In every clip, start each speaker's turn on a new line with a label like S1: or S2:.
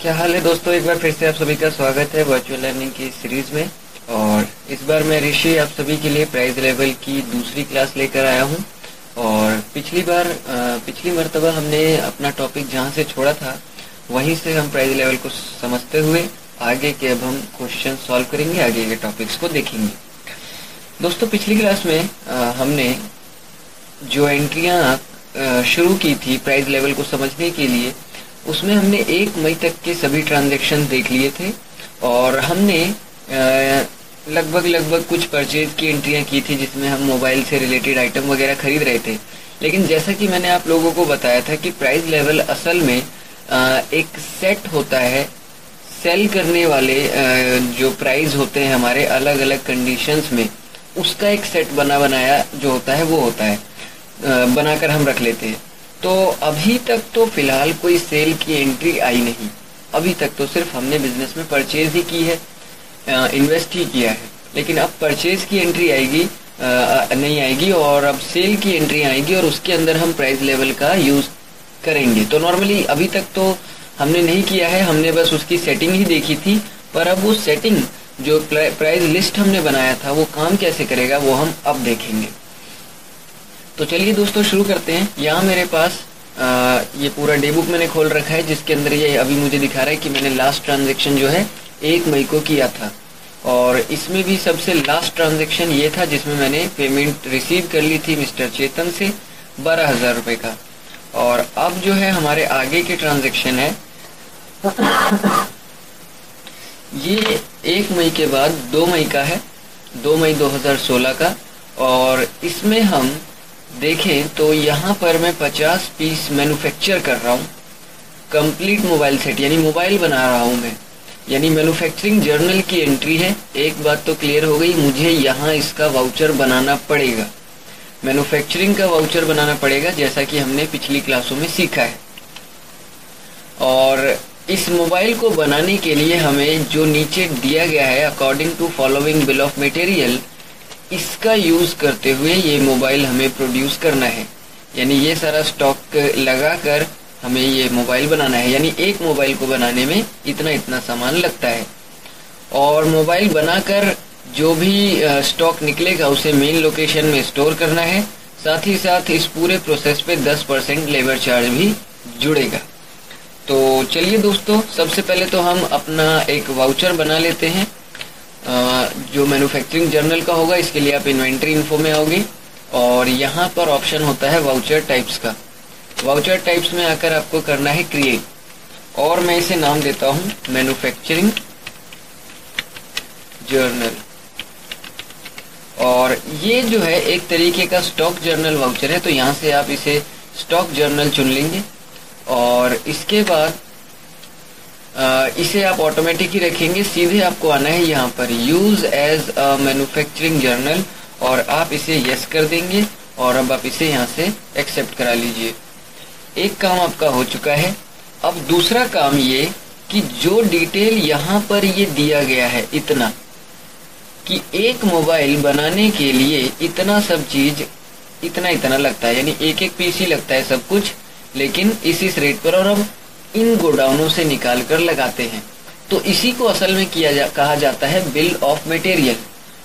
S1: क्या हाल है दोस्तों? एक बार फिर से आप सभी का स्वागत है वर्चुअल लर्निंग की सीरीज़ में। और इस बार मैं ऋषि आप सभी के लिए प्राइज लेवल की दूसरी क्लास लेकर आया हूँ। और पिछली बार पिछली मरतबा हमने अपना टॉपिक जहाँ से छोड़ा था, वहीं से हम प्राइज लेवल को समझते हुए आगे के अब हम क्वेश्चन सॉल्व करेंगे, आगे के टॉपिक्स को देखेंगे। दोस्तों, पिछली क्लास में हमने जो एंट्रियाँ शुरू की थी प्राइज लेवल को समझने के लिए उसमें हमने एक मई तक के सभी ट्रांजेक्शन देख लिए थे और हमने लगभग लगभग कुछ परचेज की एंट्रियाँ की थी जिसमें हम मोबाइल से रिलेटेड आइटम वगैरह खरीद रहे थे। लेकिन जैसा कि मैंने आप लोगों को बताया था कि प्राइस लेवल असल में एक सेट होता है। सेल करने वाले जो प्राइस होते हैं हमारे अलग अलग कंडीशंस में, उसका एक सेट बना बनाया जो होता है, वो होता है। बनाकर हम रख लेते हैं। तो अभी तक तो फ़िलहाल कोई सेल की एंट्री आई नहीं। अभी तक तो सिर्फ़ हमने बिज़नेस में परचेज ही की है इन्वेस्ट ही किया है। लेकिन अब परचेज की एंट्री आएगी आ, नहीं आएगी और अब सेल की एंट्री आएगी और उसके अंदर हम प्राइस लेवल का यूज़ करेंगे। तो नॉर्मली अभी तक तो हमने नहीं किया है हमने बस उसकी सेटिंग ही देखी थी पर अब वो सेटिंग जो प्राइस लिस्ट हमने बनाया था वो काम कैसे करेगा वो हम अब देखेंगे। तो चलिए दोस्तों शुरू करते हैं। यहाँ मेरे पास आ, ये पूरा डे बुक मैंने खोल रखा है जिसके अंदर ये अभी मुझे दिखा रहा है कि मैंने लास्ट ट्रांजेक्शन जो है एक मई को किया था। और इसमें भी सबसे लास्ट ट्रांजेक्शन ये था जिसमें मैंने पेमेंट रिसीव कर ली थी मिस्टर चेतन से बारह हज़ार रुपए का। और अब जो है हमारे आगे के ट्रांजेक्शन है। ये एक मई के बाद दो मई का है दो मई 2016 का। और इसमें हम देखें तो यहाँ पर मैं 50 पीस मैन्युफैक्चर कर रहा हूँ। कंप्लीट मोबाइल सेट यानी मोबाइल बना रहा हूँ मैं। यानी मैन्युफैक्चरिंग जर्नल की एंट्री है। एक बात तो क्लियर हो गई, मुझे यहाँ इसका वाउचर बनाना पड़ेगा। मैन्युफैक्चरिंग का वाउचर बनाना पड़ेगा, जैसा कि हमने पिछली क्लासों में सीखा है। और इस मोबाइल को बनाने के लिए हमें जो नीचे दिया गया है according to following bill of material इसका यूज़ करते हुए ये मोबाइल हमें प्रोड्यूस करना है। यानी ये सारा स्टॉक लगाकर हमें ये मोबाइल बनाना है। यानी एक मोबाइल को बनाने में इतना इतना सामान लगता है। और मोबाइल बनाकर जो भी स्टॉक निकलेगा उसे मेन लोकेशन में स्टोर करना है। साथ ही साथ इस पूरे प्रोसेस पे 10 परसेंट लेबर चार्ज भी जुड़ेगा। तो चलिए दोस्तों, सबसे पहले तो हम अपना एक वाउचर बना लेते हैं। जो मैन्युफैक्चरिंग जर्नल का होगा, इसके लिए आप इन्वेंट्री इन्फो में आओगे और यहाँ पर ऑप्शन होता है वाउचर टाइप्स का। वाउचर टाइप्स में आकर आपको करना है क्रिएट और मैं इसे नाम देता हूँ मैन्युफैक्चरिंग जर्नल और ये जो है, एक तरीके का स्टॉक जर्नल वाउचर है तो यहाँ से आप इसे स्टॉक जर्नल चुन लेंगे। और इसके बाद इसे आप ऑटोमेटिक ही रखेंगे, सीधे आपको आना है यहाँ पर। Use as a manufacturing journal और आप इसे यस कर देंगे और अब आप इसे यहाँ से एक्सेप्ट करा लीजिए। एक काम आपका हो चुका है। अब दूसरा काम ये कि जो डिटेल यहाँ पर ये दिया गया है इतना, कि एक मोबाइल बनाने के लिए इतना सब चीज़ इतना इतना लगता है, यानी एक एक पीस ही लगता है सब कुछ, लेकिन इस इस रेट पर और अब इन गोडाउनों से निकाल कर लगाते हैं। तो इसी को असल में किया जा, कहा जाता है बिल ऑफ़ मटेरियल।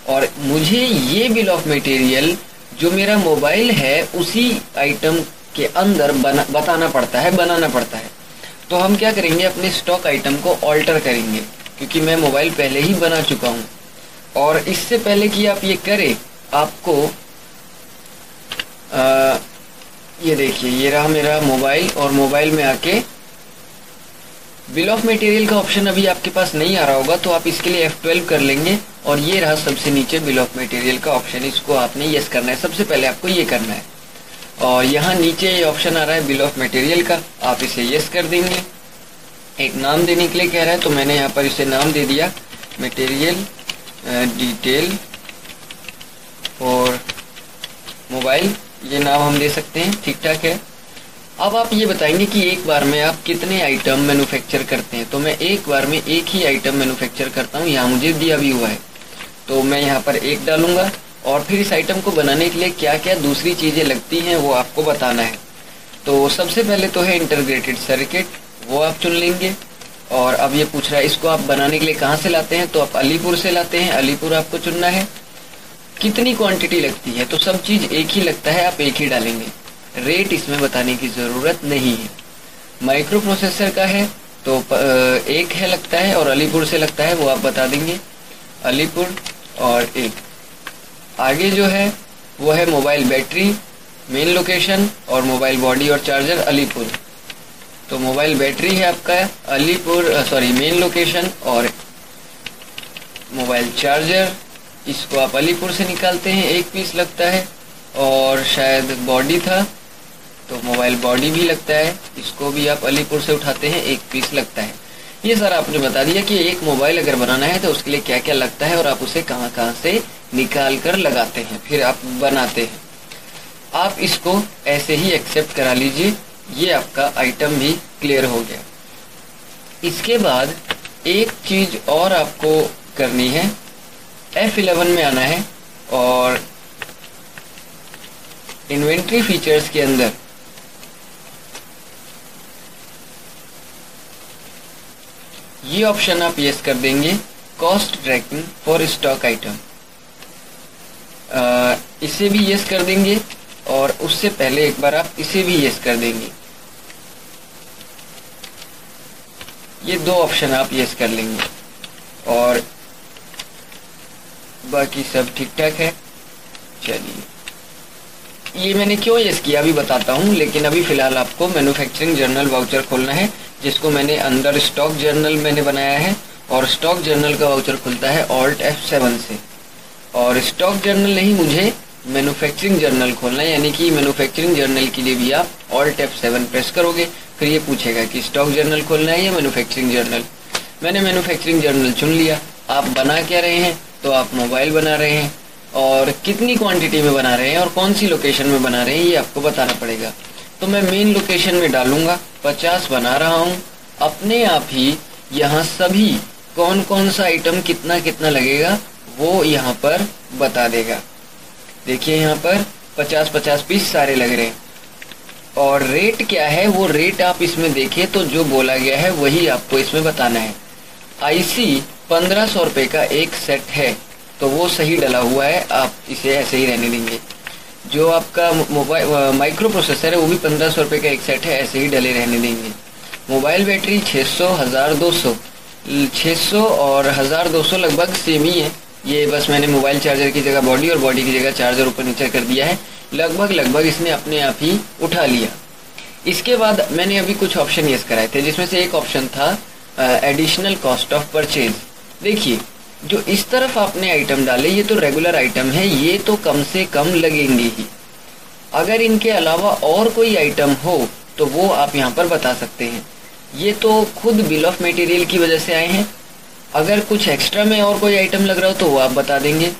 S1: और मुझे ये बिल ऑफ़ मटेरियल जो मेरा मोबाइल है उसी आइटम के अंदर बना बताना पड़ता है बनाना पड़ता है। तो हम क्या करेंगे अपने स्टॉक आइटम को ऑल्टर करेंगे क्योंकि मैं मोबाइल पहले ही बना चुका हूँ। और इससे पहले कि आप ये करें आपको आ, ये देखिए ये रहा मेरा मोबाइल और मोबाइल में आके बिल ऑफ़ मटेरियल का ऑप्शन अभी आपके पास नहीं आ रहा होगा तो आप इसके लिए F12 कर लेंगे, और ये रहा सबसे नीचे बिल ऑफ़ मटेरियल का ऑप्शन इसको आपने यस करना है। सबसे पहले आपको ये करना है। और यहाँ नीचे ये ऑप्शन आ रहा है बिल ऑफ़ मटेरियल का, आप इसे यस कर देंगे। एक नाम देने के लिए कह रहा है तो मैंने यहाँ पर इसे नाम दे दिया मटेरियल डिटेल और मोबाइल ये नाम हम दे सकते हैं ठीक ठाक है। अब आप ये बताएँगे कि एक बार में आप कितने आइटम मैन्युफैक्चर करते हैं? तो मैं एक बार में एक ही आइटम मैन्युफैक्चर करता हूँ, यहाँ मुझे दिया भी हुआ है। तो मैं यहाँ पर एक डालूँगा और फिर इस आइटम को बनाने के लिए क्या क्या दूसरी चीज़ें लगती हैं, वो आपको बताना है। तो सबसे पहले तो है इंटरग्रेटेड सर्किट वो आप चुन लेंगे। और अब ये पूछ रहा है, इसको आप बनाने के लिए कहाँ से लाते हैं? तो आप अलीपुर से लाते हैं। अलीपुर आपको चुनना है। कितनी क्वांटिटी लगती है? तो सब चीज़ एक ही लगता है, आप एक ही डालेंगे। रेट इसमें बताने की ज़रूरत नहीं है। माइक्रो प्रोसेसर का है तो एक है लगता है और अलीपुर से लगता है, वो आप बता देंगे। अलीपुर और एक। आगे जो है, वो है मोबाइल बैटरी मेन लोकेशन और मोबाइल बॉडी और चार्जर अलीपुर। तो मोबाइल बैटरी है आपका अलीपुर सॉरी मेन लोकेशन और मोबाइल चार्जर इसको आप अलीपुर से निकालते हैं, एक पीस लगता है। और शायद बॉडी था तो मोबाइल बॉडी भी लगता है, इसको भी आप अलीपुर से उठाते हैं, एक पीस लगता है। ये सारा आपने बता दिया कि एक मोबाइल अगर बनाना है तो उसके लिए क्या क्या लगता है और आप उसे कहाँ कहाँ से निकाल कर लगाते हैं, फिर आप बनाते हैं। आप इसको ऐसे ही एक्सेप्ट करा लीजिए, ये आपका आइटम भी क्लियर हो गया। इसके बाद एक चीज़ और आपको करनी है। F11 में आना है और इन्वेंट्री फीचर्स के अंदर ये ऑप्शन आप यस कर देंगे. Cost tracking for stock item इसे भी यस कर देंगे और उससे पहले एक बार आप इसे भी यस कर देंगे. ये दो ऑप्शन आप यस कर लेंगे. और बाकी सब ठीक ठाक है. चलिए. ये मैंने क्यों यस किया अभी बताता हूँ, लेकिन अभी फ़िलहाल आपको मैन्युफैक्चरिंग जर्नल वाउचर खोलना है. जिसको मैंने अंदर स्टॉक जर्नल मैंने बनाया है और स्टॉक जर्नल का वाउचर खुलता है ऑल्ट एफ़ सेवन से। और स्टॉक जर्नल नहीं, मुझे मैन्युफैक्चरिंग जर्नल खोलना है, यानी कि मैन्युफैक्चरिंग जर्नल के लिए भी आप ऑल्ट एफ़ सेवन प्रेस करोगे, फिर ये पूछेगा कि स्टॉक जर्नल खोलना है या मैन्युफैक्चरिंग जर्नल मैंने मैन्युफैक्चरिंग जर्नल चुन लिया। आप बना क्या रहे हैं? तो आप मोबाइल बना रहे हैं। और कितनी क्वांटिटी में बना रहे हैं? और कौन सी लोकेशन में बना रहे हैं? ये आपको बताना पड़ेगा। तो मैं मेन लोकेशन में डालूँगा, पचास बना रहा हूँ। अपने आप ही यहाँ सभी कौन कौन सा आइटम कितना कितना लगेगा, वो यहाँ पर बता देगा। देखिए यहाँ पर पचास पचास पीस सारे लग रहे हैं। और रेट क्या है, वो रेट आप इसमें देखें तो जो बोला गया है वही आपको इसमें बताना है। आईसी पंद्रह सौ रुपए का एक सेट है तो वो सही डला हुआ है, आप इसे ऐसे ही रहने देंगे। जो आपका मोबाइल माइक्रो प्रोसेसर है, वो भी पंद्रह सौ रुपये का एक सेट है, ऐसे ही डले रहने देंगे। मोबाइल बैटरी छः सौ, हज़ार दो सौ। छः सौ और हज़ार दो सौ लगभग सेम ही है। ये बस मैंने मोबाइल चार्जर की जगह बॉडी और बॉडी की जगह चार्जर ऊपर नीचे कर दिया है। लगभग लगभग इसने अपने आप ही उठा लिया। इसके बाद मैंने अभी कुछ ऑप्शन यस कराए थे, जिसमें से एक ऑप्शन था एडिशनल कॉस्ट ऑफ़ परचेज देखिए जो इस तरफ़ आपने आइटम डाले, ये तो रेगुलर आइटम है, ये तो कम से कम लगेंगे ही। अगर इनके अलावा और कोई आइटम हो तो वो आप यहाँ पर बता सकते हैं। ये तो खुद बिल ऑफ़ मटेरियल की वजह से आए हैं। अगर कुछ एक्स्ट्रा में और कोई आइटम लग रहा हो तो वो आप बता देंगे।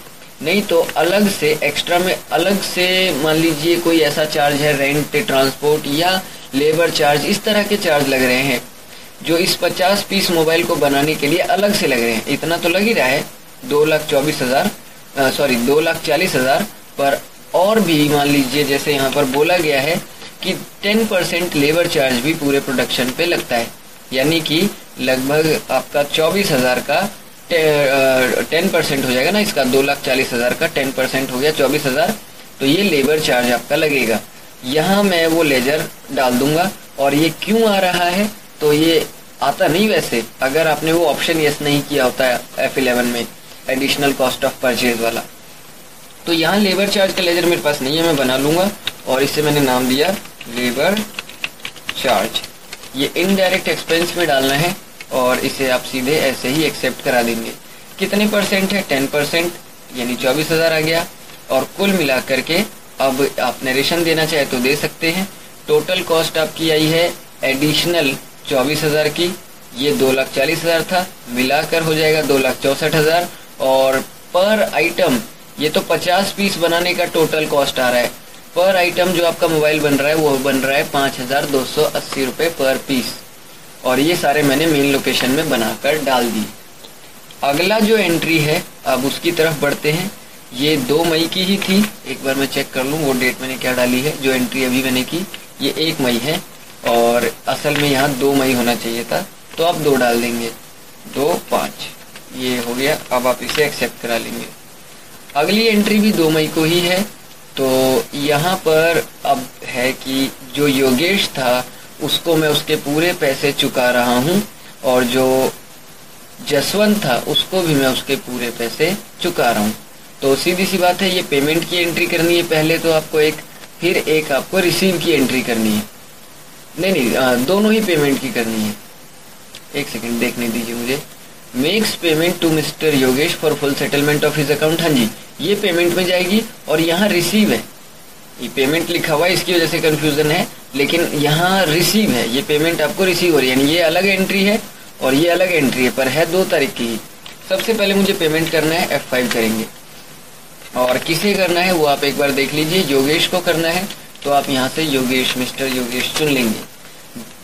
S1: नहीं तो अलग से एक्स्ट्रा में, अलग से मान लीजिए कोई ऐसा चार्ज है रेंट ट्रांसपोर्ट या लेबर चार्ज इस तरह के चार्ज लग रहे हैं। जो इस 50 पीस मोबाइल को बनाने के लिए अलग से लग रहे हैं। इतना तो लग ही रहा है। दो लाख चौबीस हज़ार सॉरी दो लाख चालीस हज़ार पर और भी, मान लीजिए, जैसे यहाँ पर बोला गया है कि 10 परसेंट लेबर चार्ज भी पूरे प्रोडक्शन पे लगता है। यानी कि लगभग आपका चौबीस हज़ार का टेन परसेंट हो जाएगा ना इसका, दो लाख चालीस हज़ार का टेन परसेंट हो गया चौबीस हज़ार तो ये लेबर चार्ज आपका लगेगा। यहाँ मैं वो लेजर डाल दूँगा और ये क्यों आ रहा है? तो ये आता नहीं वैसे। अगर आपने वो ऑप्शन यस नहीं किया होता है एफ़ इलेवन में एडिशनल कॉस्ट ऑफ़ परचेज वाला। तो यहाँ लेबर चार्ज का लेजर मेरे पास नहीं है, मैं बना लूँगा। और इसे मैंने नाम दिया लेबर चार्ज ये इनडायरेक्ट एक्सपेंस में डालना है, और इसे आप सीधे ऐसे ही एक्सेप्ट करा देंगे। कितने परसेंट है? टेन परसेंट यानी चौबीस हज़ार आ गया। और कुल मिला करके अब आप नरेशन देना चाहे तो दे सकते हैं। टोटल कॉस्ट आपकी आई है एडिशनल चौबीस हज़ार की, ये दो लाख चालीस हज़ार था, मिलाकर हो जाएगा दो लाख चौसठ हज़ार। और पर आइटम ये तो पचास पीस बनाने का टोटल कॉस्ट आ रहा है। पर आइटम जो आपका मोबाइल बन रहा है, वो बन रहा है पाँच हज़ार दो सौ अस्सी रुपये पर पीस। और ये सारे मैंने मेन लोकेशन में बनाकर डाल दी। अगला जो एंट्री है, अब उसकी तरफ़ बढ़ते हैं। ये दो मई की ही थी। एक बार मैं चेक कर लूँ, वो डेट मैंने क्या डाली है, जो एंट्री अभी मैंने की, ये एक मई है। और असल में यहाँ दो मई होना चाहिए था तो आप दो डाल देंगे। दो, पाँच। ये हो गया, अब आप इसे एक्सेप्ट करा लेंगे। अगली एंट्री भी दो मई को ही है तो यहाँ पर अब है कि जो योगेश था, उसको मैं उसके पूरे पैसे चुका रहा हूँ, और जो जसवंत था, उसको भी मैं उसके पूरे पैसे चुका रहा हूँ। तो सीधी सी बात है, ये पेमेंट की एंट्री करनी है पहले तो आपको एक, फिर एक आपको रिसीव की एंट्री करनी है। नहीं नहीं आ, दोनों ही पेमेंट की करनी है। एक सेकंड देखने दीजिए मुझे। Makes payment to mister Yogesh for full settlement of his account हाँ जी ये पेमेंट में जाएगी और यहाँ रिसीव है। ये पेमेंट लिखा हुआ है इसकी वजह से कंफ्यूजन है लेकिन यहाँ रिसीव है। ये पेमेंट आपको रिसीव हो रही है। यानी ये अलग एंट्री है और ये अलग एंट्री है पर है दो तारीख की सबसे पहले मुझे पेमेंट करना है एफ़ करेंगे। और किसे करना है वो आप एक बार देख लीजिए योगेश को करना है। तो आप यहाँ से योगेश, मिस्टर योगेश चुन लेंगे।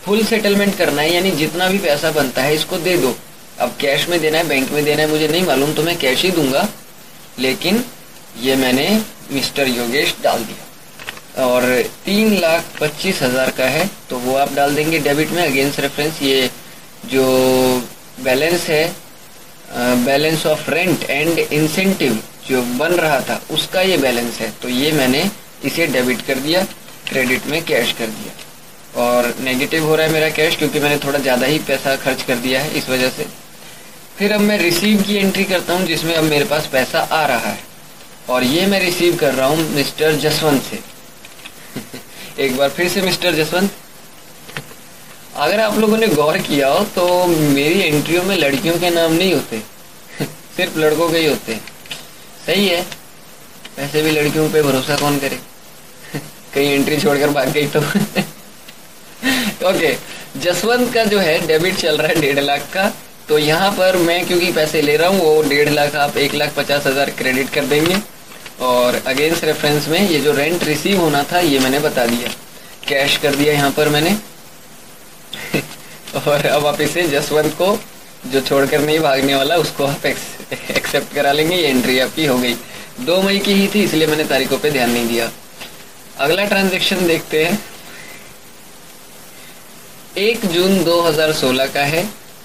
S1: फुल सेटलमेंट करना है, यानी जितना भी पैसा बनता है इसको दे दो। अब कैश में देना है, बैंक में देना है, मुझे नहीं मालूम तो मैं कैश ही दूँगा। लेकिन ये मैंने मिस्टर योगेश डाल दिया। और तीन लाख पच्चीस हज़ार का है तो वो आप डाल देंगे डेबिट में। अगेंस्ट रेफरेंस ये जो बैलेंस है balance of rent and incentive जो बन रहा था, उसका ये बैलेंस है। तो ये मैंने इसे डेबिट कर दिया क्रेडिट में कैश कर दिया। और नेगेटिव हो रहा है मेरा कैश क्योंकि मैंने थोड़ा ज़्यादा ही पैसा खर्च कर दिया है इस वजह से। फिर अब मैं रिसीव की एंट्री करता हूँ जिसमें अब मेरे पास पैसा आ रहा है। और ये मैं रिसीव कर रहा हूँ मिस्टर जसवंत से। एक बार फिर से मिस्टर जसवंत। अगर आप लोगों ने गौर किया हो तो मेरी एंट्रियों में लड़कियों के नाम नहीं होते। सिर्फ़ लड़कों के ही होते सही है। वैसे भी लड़कियों पे भरोसा कौन करे? कहीं एंट्री छोड़कर भाग गई तो। ओके जसवंत का जो है डेबिट चल रहा है डेढ़ लाख का। तो यहाँ पर मैं क्योंकि पैसे ले रहा हूँ, वो डेढ़ लाख आप एक लाख पचास हज़ार क्रेडिट कर देंगे। और अगेंस्ट रेफरेंस में ये जो रेंट रिसीव होना था, ये मैंने बता दिया। कैश कर दिया यहाँ पर मैंने। और अब आप इसे जसवंत को, जो छोड़कर नहीं भागने वाला, उसको आप एक्सेप्ट करा लेंगे। ये एंट्री आपकी हो गई। दो मई की ही थी, इसलिए मैंने तारीखों पे ध्यान नहीं दिया। अगला ट्रांजेक्शन देखते हैं। एक जून 2016 का है,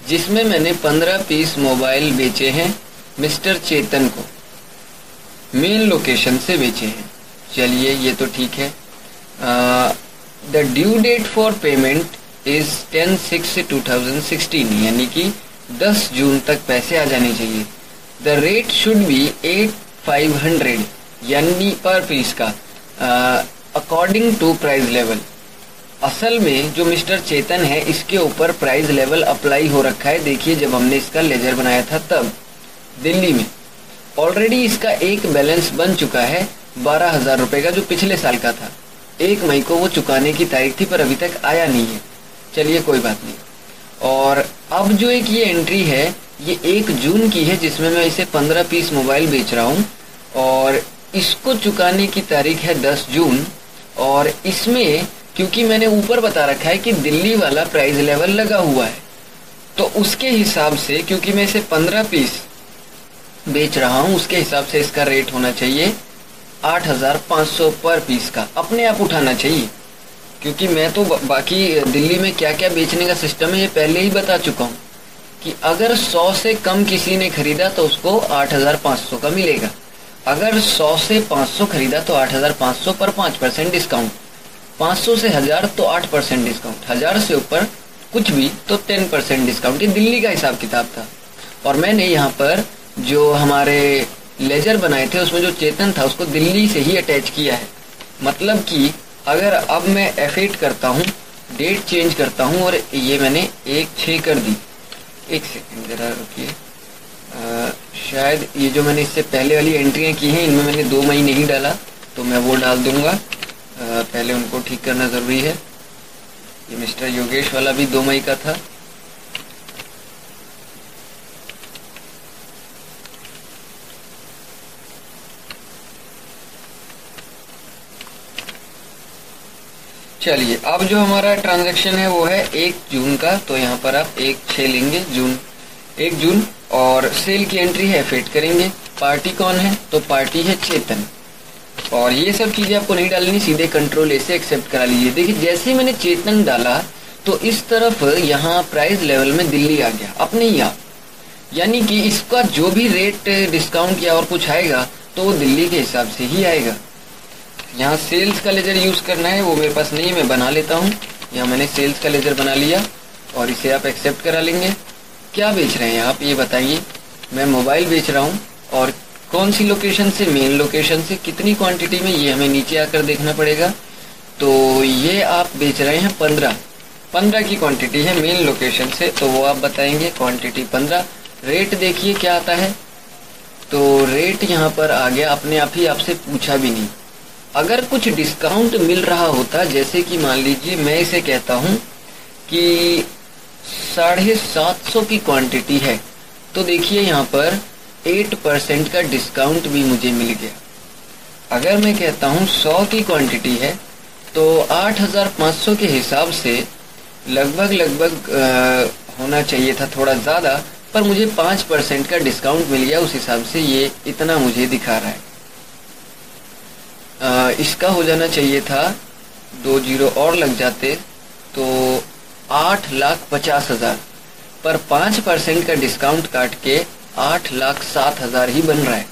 S1: जिसमें मैंने 15 पीस मोबाइल बेचे हैं मिस्टर चेतन को। मेन लोकेशन से बेचे हैं। चलिए, ये तो ठीक है। The due date for payment is ten six two thousand यानी कि 10 जून तक पैसे आ जाने चाहिए। The rate should be at five hundred यानी पर पीस का। अकॉर्डिंग टू प्राइस लेवल असल में जो मिस्टर चेतन है, इसके ऊपर प्राइस लेवल अप्लाई हो रखा है। देखिए, जब हमने इसका लेजर बनाया था तब, दिल्ली में। ऑलरेडी इसका एक बैलेंस बन चुका है, बारह हज़ार रुपए का, जो पिछले साल का था। एक मई को वो चुकाने की तारीख थी, पर अभी तक आया नहीं है। चलिए, कोई बात नहीं। और अब जो एक ये एंट्री है, ये एक जून की है, जिसमें मैं इसे पंद्रह पीस मोबाइल बेच रहा हूँ। और इसको चुकाने की तारीख है दस जून। और इसमें, क्योंकि मैंने ऊपर बता रखा है कि दिल्ली वाला प्राइस लेवल लगा हुआ है तो उसके हिसाब से, क्योंकि मैं इसे पंद्रह पीस बेच रहा हूँ, उसके हिसाब से इसका रेट होना चाहिए आठ हज़ार पाँच सौ पर पीस का। अपने आप उठाना चाहिए, क्योंकि मैं तो बाकी दिल्ली में क्या क्या बेचने का सिस्टम है, ये पहले ही बता चुका हूँ कि अगर सौ से कम किसी ने खरीदा तो उसको आठ हज़ार पाँच सौ का मिलेगा। अगर सौ से पाँच सौ खरीदा तो आठ हज़ार पाँच सौ पर पाँच परसेंट डिस्काउंट 500 से हज़ार तो 8 परसेंट डिस्काउंट हज़ार से ऊपर कुछ भी तो 10 परसेंट डिस्काउंट ये दिल्ली का हिसाब किताब था। और मैंने यहाँ पर जो हमारे लेजर बनाए थे, उसमें जो चेतन था, उसको दिल्ली से ही अटैच किया है। मतलब कि अगर अब मैं एफेट करता हूँ डेट चेंज करता हूँ, और ये मैंने एक छ कर दी। एक सेकेंड जरा रुकिए। शायद ये जो मैंने इससे पहले वाली एंट्रियाँ की हैं, इनमें मैंने दो मई नहीं डाला तो मैं वो डाल दूँगा। पहले उनको ठीक करना ज़रूरी है। ये मिस्टर योगेश वाला भी दो मई का था। चलिए, अब जो हमारा ट्रांजैक्शन है वो है एक जून का तो यहाँ पर आप एक छ लेंगे, जून एक जून, और सेल की एंट्री है फिट करेंगे। पार्टी कौन है? तो पार्टी है चेतन। और ये सब चीज़ें आपको नहीं डालनी, सीधे कंट्रोल ए से एक्सेप्ट करा लीजिए। देखिए, जैसे मैंने चेतन डाला तो इस तरफ़ यहाँ प्राइस लेवल में दिल्ली आ गया, अपने ही आप यानी कि इसका जो भी रेट डिस्काउंट या और कुछ आएगा तो वो दिल्ली के हिसाब से ही आएगा। यहाँ सेल्स का लेजर यूज़ करना है, वो मेरे पास नहीं मैं बना लेता हूँ। यहाँ मैंने सेल्स का लेजर बना लिया, और इसे आप एक्सेप्ट करा लेंगे। क्या बेच रहे हैं? आप ये बताइए। मैं मोबाइल बेच रहा हूँ और कौन सी लोकेशन से मेन लोकेशन से, कितनी क्वांटिटी में ये हमें नीचे आकर देखना पड़ेगा? तो ये आप बेच रहे हैं पंद्रह। पंद्रह की क्वांटिटी है मेन लोकेशन से तो वो आप बताएँगे क्वांटिटी पंद्रह। रेट देखिए क्या आता है। तो रेट यहाँ पर आ गया। अपने आप ही आपसे पूछा भी नहीं। अगर कुछ डिस्काउंट मिल रहा होता, जैसे कि मान लीजिए मैं इसे कहता हूँ कि साढ़े सात सौ की क्वांटिटी है। तो देखिए यहाँ पर एट परसेंट का डिस्काउंट भी मुझे मिल गया। अगर मैं कहता हूँ सौ की क्वांटिटी है तो आठ हज़ार पाँच सौ के हिसाब से लगभग लगभग होना चाहिए था थोड़ा ज़्यादा पर मुझे पाँच परसेंट का डिस्काउंट मिल गया। उस हिसाब से ये इतना मुझे दिखा रहा है। आ, इसका हो जाना चाहिए था दो ज़ीरो और लग जाते तो आठ लाख पचास हज़ार। पर पाँच परसेंट का डिस्काउंट काट के आठ लाख सात हज़ार ही बन रहा है।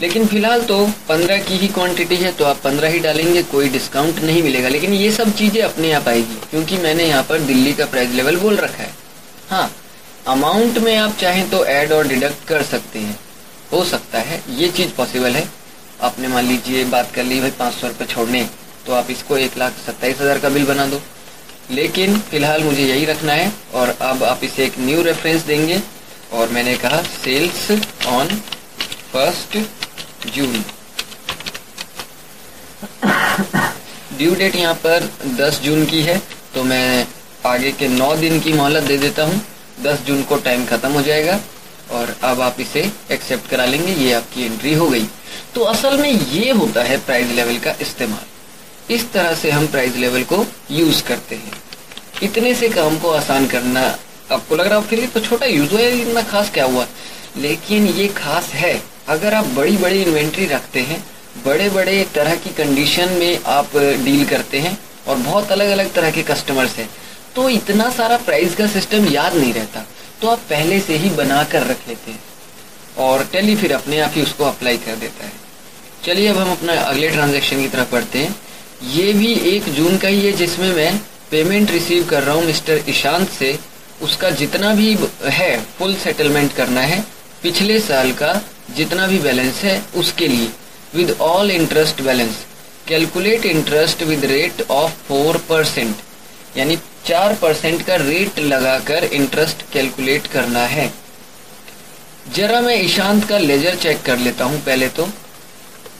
S1: लेकिन फ़िलहाल तो पंद्रह की ही क्वांटिटी है तो आप पंद्रह ही डालेंगे, कोई डिस्काउंट नहीं मिलेगा। लेकिन ये सब चीज़ें अपने आप आएगी, क्योंकि मैंने यहाँ पर दिल्ली का प्राइस लेवल बोल रखा है। हाँ अमाउंट में आप चाहें तो ऐड और डिडक्ट कर सकते हैं। हो सकता है, ये चीज़ पॉसिबल है। आपने मान लीजिए बात कर ली, भाई पाँच सौ रुपये छोड़ने तो आप इसको एक लाख सत्ताईस हज़ार का बिल बना दो। लेकिन फ़िलहाल मुझे यही रखना है और अब आप इसे एक न्यू रेफरेंस देंगे और मैंने कहा sales on first June due date यहाँ पर 10 जून की है तो मैं आगे के 9 दिन की मोहलत दे देता हूँ। 10 जून को टाइम खत्म हो जाएगा और अब आप इसे एक्सेप्ट करा लेंगे, ये आपकी एंट्री हो गई। तो असल में ये होता है प्राइस लेवल का इस्तेमाल। इस तरह से हम प्राइस लेवल को यूज़ करते हैं। इतने से काम को आसान करना आपको लग रहा है फिर तो छोटा यूज़ हुआ इतना खास क्या हुआ? लेकिन ये खास है, अगर आप बड़ी बड़ी इन्वेंट्री रखते हैं बड़े बड़े तरह की कंडीशन में आप डील करते हैं और बहुत अलग अलग तरह के कस्टमर्स हैं तो इतना सारा प्राइस का सिस्टम याद नहीं रहता। तो आप पहले से ही बना कर रख लेते हैं और टेली फिर अपने आप ही उसको अप्लाई कर देता है। चलिए अब हम अपना अगले ट्रांजेक्शन की तरफ़ पढ़ते हैं। ये भी एक जून का ही है जिसमें मैं पेमेंट रिसीव कर रहा हूँ मिस्टर ईशांत से। उसका जितना भी है फुल सेटलमेंट करना है, पिछले साल का जितना भी बैलेंस है, उसके लिए। With all interest balance calculate interest with rate of four percent यानी चार परसेंट का रेट लगाकर इंटरेस्ट कैलकुलेट करना है। जरा मैं ईशांत का लेजर चेक कर लेता हूँ पहले तो।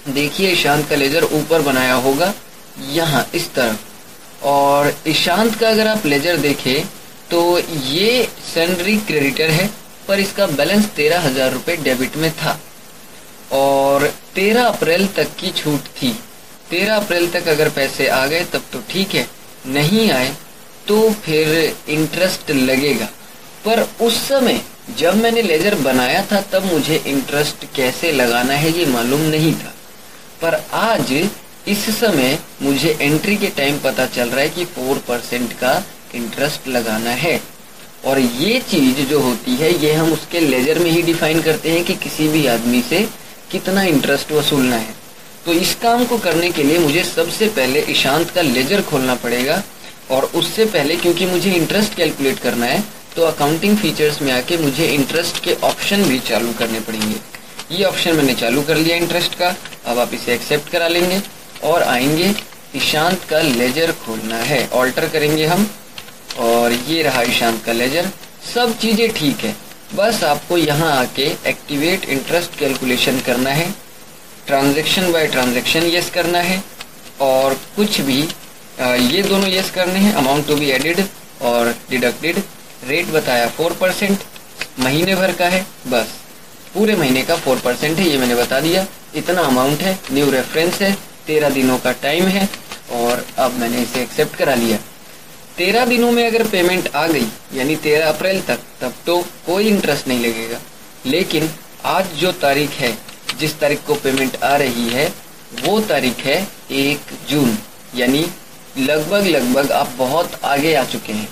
S1: देखिए ईशांत का लेजर ऊपर बनाया होगा। यहाँ, इस तरफ़। और ईशांत का अगर आप लेजर देखें तो ये सैलरी क्रेडिटर है, पर इसका बैलेंस तेरह हज़ार रुपये डेबिट में था। और तेरह अप्रैल तक की छूट थी। तेरह अप्रैल तक अगर पैसे आ गए, तब तो ठीक है। नहीं आए तो फिर इंटरेस्ट लगेगा। पर उस समय, जब मैंने लेजर बनाया था, तब मुझे इंटरेस्ट कैसे लगाना है, ये मालूम नहीं था। पर आज इस समय मुझे एंट्री के टाइम पता चल रहा है कि फोर परसेंट का इंटरेस्ट लगाना है। और ये चीज़ जो होती है, ये हम उसके लेजर में ही डिफाइन करते हैं कि किसी भी आदमी से कितना इंटरेस्ट वसूलना है। तो इस काम को करने के लिए मुझे सबसे पहले ईशांत का लेजर खोलना पड़ेगा। और उससे पहले, क्योंकि मुझे इंटरेस्ट कैलकुलेट करना है तो अकाउंटिंग फीचर्स में आके मुझे इंटरेस्ट के ऑप्शन भी चालू करने पड़ेंगे। ये ऑप्शन मैंने चालू कर लिया इंटरेस्ट का, अब आप इसे एक्सेप्ट करा लेंगे। और आएँगे, ईशांत का लेजर खोलना है। ऑल्टर करेंगे हम, और ये रहा ईशांत का लेजर। सब चीज़ें ठीक है। बस आपको यहाँ आके एक्टिवेट इंटरेस्ट कैलकुलेशन करना है। ट्रांजेक्शन बाय ट्रांजेक्शन यस करना है। और कुछ भी ये दोनों यस करने हैं। अमाउंट टू बी एडिड और डिडक्टेड रेट बताया फोर परसेंट महीने भर का है, बस। पूरे महीने का फोर परसेंट है, ये मैंने बता दिया। इतना अमाउंट है न्यू रेफरेंस है। तेरह दिनों का टाइम है और अब मैंने इसे एक्सेप्ट करा लिया। तेरह दिनों में अगर पेमेंट आ गई, यानी तेरह अप्रैल तक, तब तो कोई इंटरेस्ट नहीं लगेगा। लेकिन आज जो तारीख है, जिस तारीख को पेमेंट आ रही है, वो तारीख है एक जून। यानी लगभग लगभग आप बहुत आगे आ चुके हैं।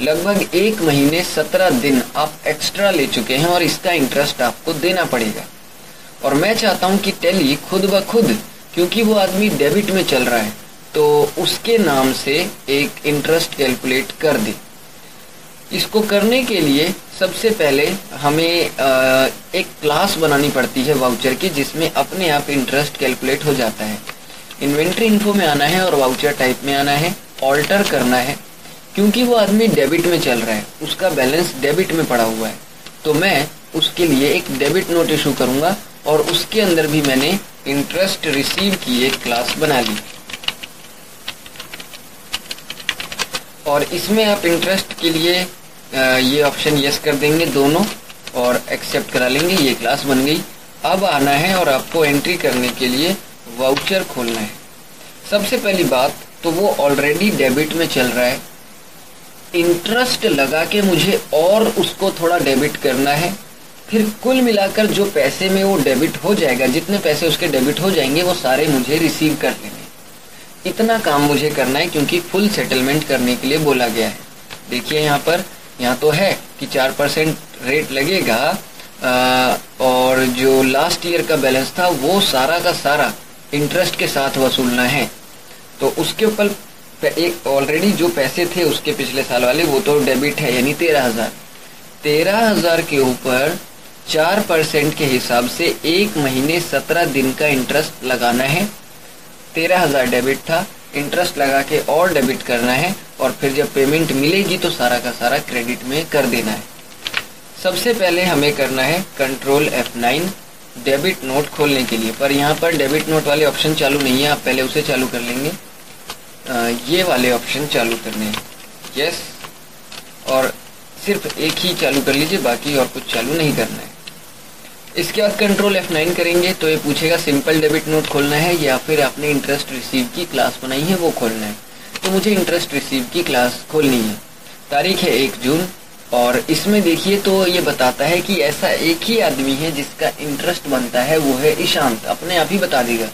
S1: लगभग एक महीने सत्रह दिन आप एक्स्ट्रा ले चुके हैं और इसका इंटरेस्ट आपको देना पड़ेगा। और मैं चाहता हूँ कि टेली खुद ब खुद क्योंकि वो आदमी डेबिट में चल रहा है तो उसके नाम से एक इंटरेस्ट कैलकुलेट कर दे। इसको करने के लिए सबसे पहले हमें एक क्लास बनानी पड़ती है वाउचर की, जिसमें अपने आप इंटरेस्ट कैलकुलेट हो जाता है। इन्वेंट्री इन्फो में आना है और वाउचर टाइप में आना है ऑल्टर करना है। क्योंकि वो आदमी डेबिट में चल रहा है, उसका बैलेंस डेबिट में पड़ा हुआ है। तो मैं उसके लिए एक डेबिट नोट इशू करूँगा और उसके अंदर भी मैंने इंटरेस्ट रिसीव की एक क्लास बना ली। और इसमें आप इंटरेस्ट के लिए ये ऑप्शन यस कर देंगे दोनों, और एक्सेप्ट करा लेंगे, ये क्लास बन गई। अब आना है और आपको एंट्री करने के लिए वाउचर खोलना है। सबसे पहली बात तो वो ऑलरेडी डेबिट में चल रहा है। इंटरेस्ट लगा के मुझे और उसको थोड़ा डेबिट करना है। फिर कुल मिलाकर जो पैसे में वो डेबिट हो जाएगा जितने पैसे उसके डेबिट हो जाएँगे वो सारे मुझे रिसीव कर लेंगे इतना काम मुझे करना है क्योंकि फुल सेटलमेंट करने के लिए बोला गया है। देखिए यहाँ पर यहाँ तो है कि चार परसेंट रेट लगेगा आ, और जो लास्ट ईयर का बैलेंस था वो सारा का सारा इंटरेस्ट के साथ वसूलना है। तो उसके ऊपर एक ऑलरेडी जो पैसे थे उसके पिछले साल वाले वो तो डेबिट है यानी तेरह हज़ार। तेरह हज़ार के ऊपर चार परसेंट के हिसाब से एक महीने सत्रह दिन का इंटरेस्ट लगाना है। तेरह हज़ार डेबिट था इंटरेस्ट लगा के और डेबिट करना है और फिर जब पेमेंट मिलेगी तो सारा का सारा क्रेडिट में कर देना है। सबसे पहले हमें करना है कंट्रोल F9 डेबिट नोट खोलने के लिए। पर यहाँ पर डेबिट नोट वाले ऑप्शन चालू नहीं है आप पहले उसे चालू कर लेंगे। आ, ये वाले ऑप्शन चालू करने हैं। यस और सिर्फ़ एक ही चालू कर लीजिए बाकी और कुछ चालू नहीं करना है। इसके बाद कंट्रोल F9 करेंगे तो ये पूछेगा सिंपल डेबिट नोट खोलना है या फिर आपने इंटरेस्ट रिसीव की क्लास बनाई है वो खोलना है। तो मुझे इंटरेस्ट रिसीव की क्लास खोलनी है। तारीख है एक जून और इसमें देखिए तो ये बताता है कि ऐसा एक ही आदमी है जिसका इंटरेस्ट बनता है वो है ईशांत। अपने आप ही बता देगा।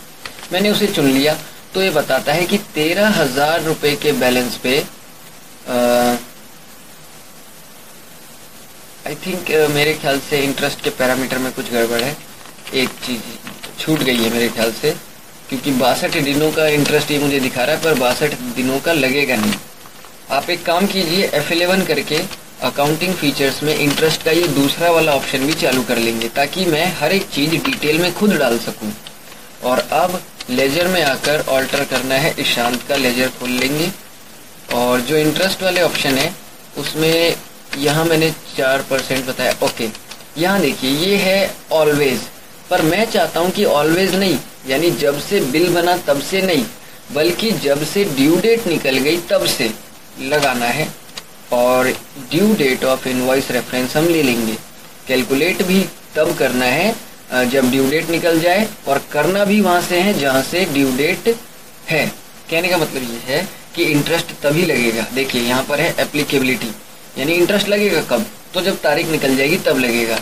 S1: मैंने उसे चुन लिया। तो ये बताता है कि तेरह हज़ार रुपये के बैलेंस पे आ, आई थिंक uh, मेरे ख्याल से इंटरेस्ट के पैरामीटर में कुछ गड़बड़ है। एक चीज़ छूट गई है मेरे ख्याल से क्योंकि बासठ दिनों का इंटरेस्ट ये मुझे दिखा रहा है पर बासठ दिनों का लगेगा नहीं। आप एक काम कीजिए एफ़ एलेवन करके अकाउंटिंग फीचर्स में इंटरेस्ट का ये दूसरा वाला ऑप्शन भी चालू कर लेंगे ताकि मैं हर एक चीज़ डिटेल में खुद डाल सकूँ। और अब लेजर में आकर ऑल्टर करना है ईशांत का लेजर खोल लेंगे। और जो इंटरेस्ट वाले ऑप्शन है उसमें यहाँ मैंने चार परसेंट बताया। ओके यहाँ देखिए, ये है ऑलवेज पर मैं चाहता हूँ कि ऑलवेज नहीं, यानी जब से बिल बना तब से नहीं, बल्कि जब से ड्यू डेट निकल गई तब से लगाना है। और due date of invoice reference हम ले लेंगे। कैलकुलेट भी तब करना है जब ड्यू डेट निकल जाए, और करना भी वहाँ से है, जहाँ से ड्यू डेट है। कहने का मतलब ये है कि इंटरेस्ट तभी लगेगा। देखिए, यहाँ पर है एप्लीकेबिलिटी यानी इंटरेस्ट लगेगा कब? तो जब तारीख निकल जाएगी, तब लगेगा।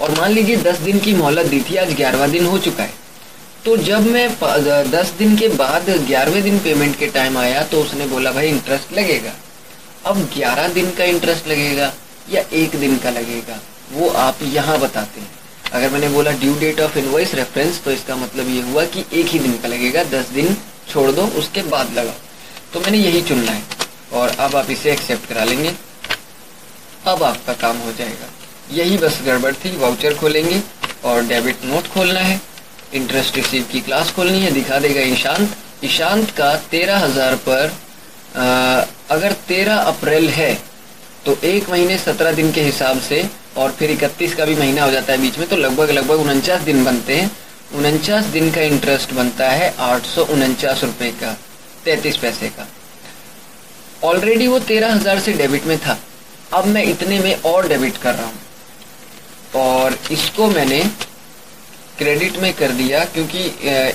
S1: और मान लीजिए दस दिन की मोहलत दी थी, आज ग्यारहवा दिन हो चुका है। तो जब मैं दस दिन के बाद ग्यारहवें दिन पेमेंट के टाइम आया तो उसने बोला, भाई इंटरेस्ट लगेगा। अब ग्यारह दिन का इंटरेस्ट लगेगा या एक दिन का लगेगा, वो आप यहाँ बताते हैं। अगर मैंने बोला due date of invoice reference तो इसका मतलब ये हुआ कि एक ही दिन का लगेगा, दस दिन छोड़ दो, उसके बाद लगाओ। तो मैंने यही चुनना है। और अब आप इसे एक्सेप्ट करा लेंगे। अब आपका काम हो जाएगा। यही बस गड़बड़ थी वाउचर खोलेंगे और डेबिट नोट खोलना है। इंटरेस्ट रिसीव की क्लास खोलनी है दिखा देगा ईशांत। ईशांत का तेरह हज़ार पर आ, अगर तेरह अप्रैल है तो एक महीने सत्रह दिन के हिसाब से और फिर इकतीस का भी महीना हो जाता है बीच में तो लगभग लगभग उनचास दिन बनते हैं। उनचास दिन का इंटरेस्ट बनता है आठ सौ उनचास रुपए का तैतीस पैसे का। ऑलरेडी वो तेरह हज़ार से डेबिट में था। अब मैं इतने में और डेबिट कर रहा हूँ। और इसको मैंने क्रेडिट में कर दिया क्योंकि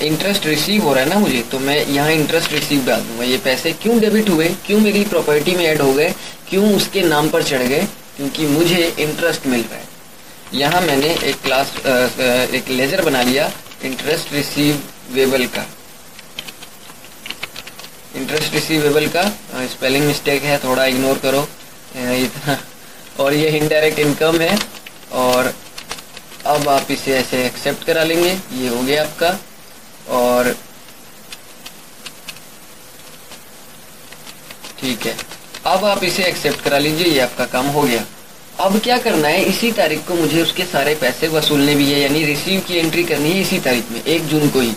S1: इंटरेस्ट रिसीव हो रहा है ना मुझे तो मैं यहाँ इंटरेस्ट रिसीव डाल दूँगा। ये पैसे क्यों डेबिट हुए? क्यों मेरी प्रॉपर्टी में ऐड हो गए? क्यों उसके नाम पर चढ़ गए? क्योंकि मुझे इंटरेस्ट मिल रहा है। यहाँ मैंने एक क्लास एक लेजर बना लिया इंटरेस्ट रिसीवेबल का। इंटरेस्ट रिसीवेबल का स्पेलिंग मिस्टेक है, थोड़ा इग्नोर करो। इतना और ये इनडायरेक्ट इनकम है, और अब आप इसे ऐसे एक्सेप्ट करा लेंगे, ये हो गया आपका, और ठीक है। अब आप इसे एक्सेप्ट करा लीजिए, ये आपका काम हो गया। अब क्या करना है, इसी तारीख को मुझे उसके सारे पैसे वसूलने भी है, यानी रिसीव की एंट्री करनी है इसी तारीख में, एक जून को ही।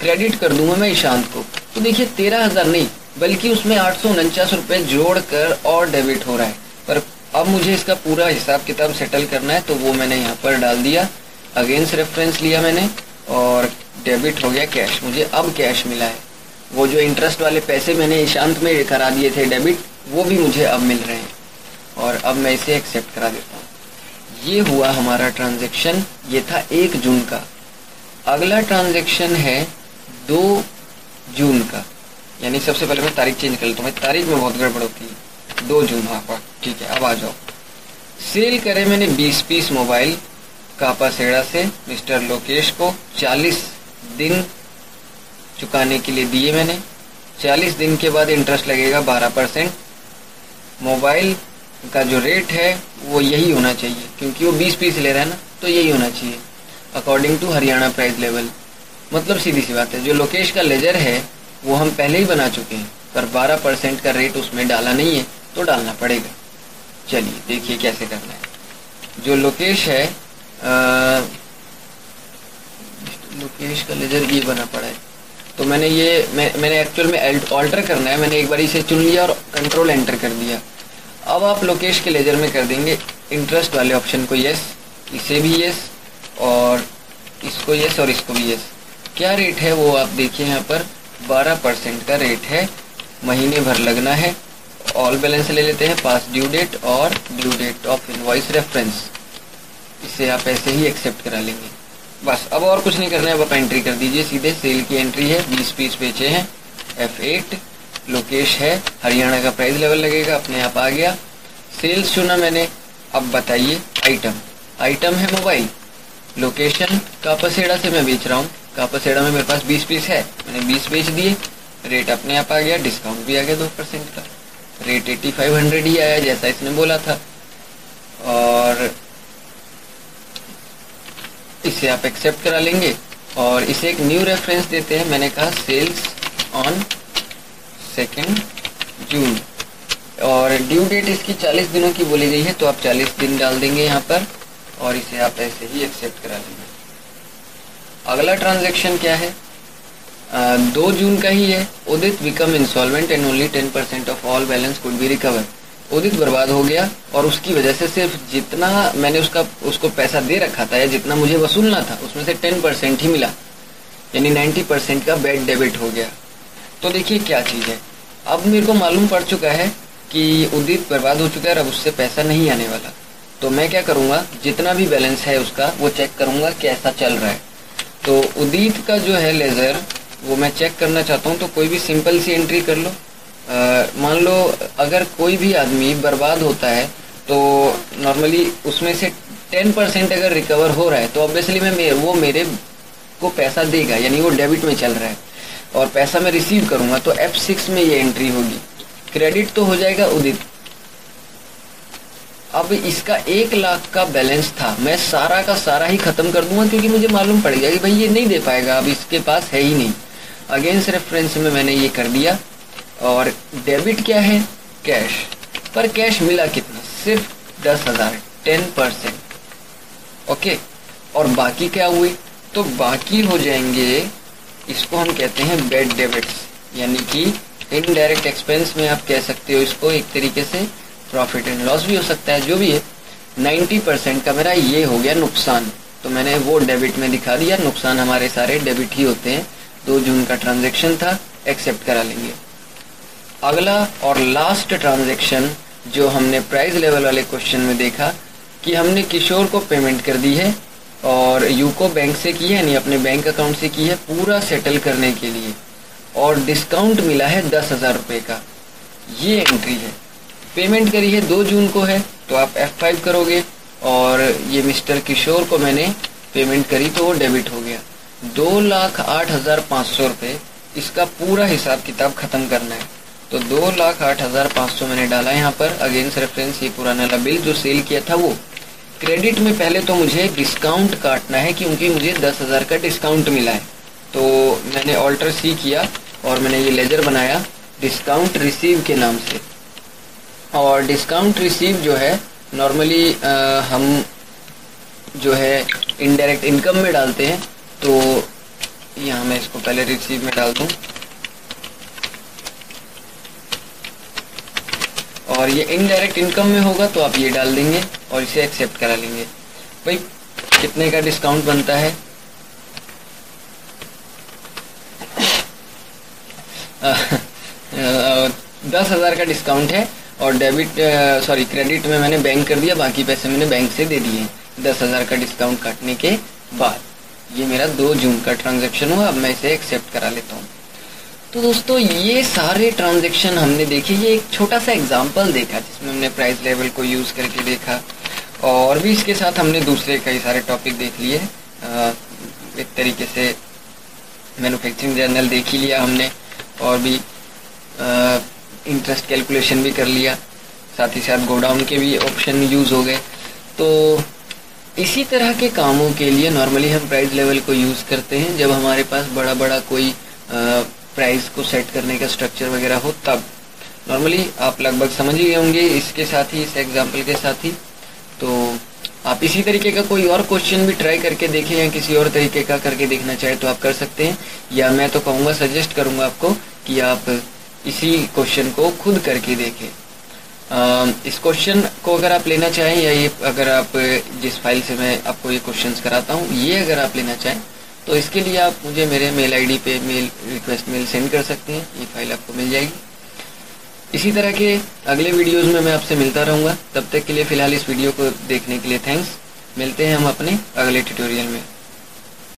S1: क्रेडिट कर दूँगा मैं ईशांत को। तो देखिए, तेरह हज़ार नहीं बल्कि उसमें आठ सौ उनचास रुपए जोड़ कर और डेबिट हो रहा है। पर अब मुझे इसका पूरा हिसाब किताब सेटल करना है तो वो मैंने यहाँ पर डाल दिया। अगेंस्ट रेफरेंस लिया मैंने और डेबिट हो गया कैश मुझे अब कैश मिला है। वो जो इंटरेस्ट वाले पैसे मैंने ईशांत में करा दिए थे डेबिट वो भी मुझे अब मिल रहे हैं। और अब मैं इसे एक्सेप्ट करा देता हूँ। ये हुआ हमारा ट्रांजेक्शन ये था एक जून का। अगला ट्रांजेक्शन है दो जून का। यानी सबसे पहले मैं तारीख चेंज कर लेता हूँ। तारीख में बहुत गड़बड़ होती है। दो जून हाँ ठीक है, अब आ जाओ। सेल करे मैंने 20 पीस मोबाइल कापा सेड़ा से मिस्टर लोकेश को। 40 दिन चुकाने के लिए दिए मैंने। 40 दिन के बाद इंटरेस्ट लगेगा 12 परसेंट। मोबाइल का जो रेट है, वो यही होना चाहिए। क्योंकि वो 20 पीस ले रहा है ना तो यही होना चाहिए। According to Haryana price level मतलब सीधी सी बात है, जो लोकेश का लेजर है वो हम पहले ही बना चुके हैं पर 12 परसेंट का रेट उसमें डाला नहीं है तो डालना पड़ेगा। चलिए देखिए कैसे करना है। जो लोकेश है आ, लोकेश का लेजर ये बना पड़ा है। तो मैंने ये मैं, मैंने एक्चुअल में ऑल्टर करना है मैंने एक बार इसे चुन लिया और कंट्रोल एंटर कर दिया। अब आप लोकेश के लेजर में कर देंगे इंटरेस्ट वाले ऑप्शन को यस इसे भी यस और इसको यस और इसको भी यस क्या रेट है वो आप देखिए यहाँ पर। 12 परसेंट का रेट है। महीने भर लगना है। ऑल बैलेंस ले लेते हैं पास ड्यू डेट और due date of invoice reference इसे आप ऐसे ही एक्सेप्ट करा लेंगे। बस, अब और कुछ नहीं करना है अब आप एंट्री कर दीजिए। सीधे सेल की एंट्री है, बीस पीस बेचे हैं। एफ़ एट लोकेश है। हरियाणा का प्राइस लेवल लगेगा, अपने आप आ गया। सेल्स चुना मैंने। अब बताइए आइटम आइटम है मोबाइल लोकेशन कापासेड़ा से मैं बेच रहा हूँ। कापासेड़ा में मेरे पास 20 पीस है। मैंने 20 बेच दिए। रेट अपने आप आ गया डिस्काउंट भी आ गया दो परसेंट का। रेट एटी फाइव हंड्रेड ही आया जैसा इसने बोला था। और इसे आप एक्सेप्ट करा लेंगे। और इसे एक न्यू रेफरेंस देते हैं। मैंने कहा सेल्स ऑन सेकेंड जून और ड्यू डेट इसकी 40 दिनों की बोली गई है तो आप 40 दिन डाल देंगे यहाँ पर। और इसे आप ऐसे ही एक्सेप्ट करा लेंगे। अगला ट्रांजेक्शन क्या है? आ, दो जून का ही है। Udit become installment and only ten percent of all balance could be recover Udit बर्बाद हो गया और उसकी वजह से सिर्फ़ जितना मैंने उसका उसको पैसा दे रखा था या जितना मुझे वसूलना था उसमें से टेन परसेंट ही मिला। यानी नाइन्टी परसेंट का बैड डेबिट हो गया। तो देखिए क्या चीज़ है। अब मेरे को मालूम पड़ चुका है कि उदित बर्बाद हो चुका है और अब उससे पैसा नहीं आने वाला। तो मैं क्या करूँगा? जितना भी बैलेंस है उसका वो चेक करूँगा कैसा चल रहा है। तो उदित का जो है लेज़र वो मैं चेक करना चाहता हूँ तो कोई भी सिंपल सी एंट्री कर लो। मान लो अगर कोई भी आदमी बर्बाद होता है तो नॉर्मली उसमें से टेन परसेंट अगर रिकवर हो रहा है तो ऑब्वियसली मैं मे, वो मेरे को पैसा देगा यानी वो डेबिट में चल रहा है। और पैसा मैं रिसीव करूँगा तो एफ़ सिक्स में ये एंट्री होगी। क्रेडिट तो हो जाएगा उदित अब इसका एक लाख का बैलेंस था। मैं सारा का सारा ही खत्म कर दूँगा क्योंकि मुझे मालूम पड़ गया कि भाई ये नहीं दे पाएगा, अब इसके पास है ही नहीं। अगेंस्ट रेफरेंस में मैंने ये कर दिया। और डेबिट क्या है? कैश पर कैश मिला कितना? सिर्फ़ दस हज़ार टेन परसेंट ओके और बाकी क्या हुए? तो बाकी हो जाएँगे, इसको हम कहते हैं बेड डेबिट्स यानी कि इनडायरेक्ट एक्सपेंस में आप कह सकते हो इसको एक तरीके से। प्रॉफिट एंड लॉस भी हो सकता है, जो भी है। नाइन्टी परसेंट का मेरा ये हो गया नुकसान। तो मैंने वो डेबिट में दिखा दिया। नुकसान हमारे सारे डेबिट ही होते हैं। दो जून का ट्रांजेक्शन था, एक्सेप्ट करा लेंगे। अगला और लास्ट ट्रांजेक्शन जो हमने प्राइस लेवल वाले क्वेश्चन में देखा कि हमने किशोर को पेमेंट कर दी है और यूको बैंक से की है, यानी अपने बैंक अकाउंट से की है, पूरा सेटल करने के लिए। और डिस्काउंट मिला है दस हज़ार रुपये का। ये एंट्री है। पेमेंट करी है, दो जून को है तो आप एफ़ फाइव करोगे और ये मिस्टर किशोर को मैंने पेमेंट करी तो वो डेबिट हो गया। दो लाख आठ हज़ार पाँच सौ रुपये इसका पूरा हिसाब किताब खत्म करना है। तो दो लाख आठ हज़ार पाँच सौ मैंने डाला यहाँ पर। अगेंस्ट रेफरेंस ये पुराना वाला बिल जो सेल किया था वो। क्रेडिट में पहले तो मुझे डिस्काउंट काटना है क्योंकि मुझे दस हज़ार का डिस्काउंट मिला है। तो मैंने ऑल्टर सी किया और मैंने ये लेजर बनाया डिस्काउंट रिसीव के नाम से। और डिस्काउंट रिसीव जो है नॉर्मली हम जो है इनडायरेक्ट इनकम में डालते हैं तो यहाँ मैं इसको पहले रिसीव में डाल दूँ। और ये इनडायरेक्ट इनकम में होगा तो आप ये डाल देंगे और इसे एक्सेप्ट करा लेंगे। भाई, कितने का डिस्काउंट बनता है? दस हज़ार का डिस्काउंट है। और डेबिट सॉरी क्रेडिट में मैंने बैंक कर दिया, बाकी पैसे मैंने बैंक से दे दिए। दस हज़ार का डिस्काउंट काटने के बाद। ये मेरा दो जून का ट्रांजेक्शन हुआ, अब मैं इसे एक्सेप्ट करा लेता हूँ। तो दोस्तों, ये सारे ट्रांजेक्शन हमने देखे, ये एक छोटा सा एग्ज़ाम्पल देखा, जिसमें हमने प्राइस लेवल को यूज़ करके देखा। और भी इसके साथ हमने दूसरे कई सारे टॉपिक देख लिए। एक तरीके से मैन्युफैक्चरिंग जर्नल देख ही लिया हमने, और भी इंटरेस्ट कैलकुलेशन भी कर लिया, साथ ही साथ गोडाउन के भी ऑप्शन यूज़ हो गए। तो इसी तरह के कामों के लिए नॉर्मली हम प्राइस लेवल को यूज़ करते हैं। जब हमारे पास बड़ा बड़ा कोई प्राइस को सेट करने का स्ट्रक्चर वगैरह हो, तब नॉर्मली आप लगभग समझ ही होंगे इसके साथ ही, इस एग्ज़ाम्पल के साथ ही। तो आप इसी तरीके का कोई और क्वेश्चन भी ट्राई करके देखें या किसी और तरीके का करके देखना चाहे तो आप कर सकते हैं। या मैं तो कहूँगा सजेस्ट करूँगा आपको कि आप इसी क्वेश्चन को खुद करके देखें। इस क्वेश्चन को अगर आप लेना चाहें या ये अगर आप, जिस फ़ाइल से मैं आपको ये क्वेश्चंस कराता हूँ, ये अगर आप लेना चाहें तो इसके लिए आप मुझे मेरे मेल आईडी पे मेल रिक्वेस्ट मेल सेंड कर सकते हैं। ये फ़ाइल आपको मिल जाएगी। इसी तरह के अगले वीडियोस में मैं आपसे मिलता रहूँगा। तब तक के लिए फ़िलहाल इस वीडियो को देखने के लिए थैंक्स मिलते हैं हम अपने अगले ट्यूटोरियल में।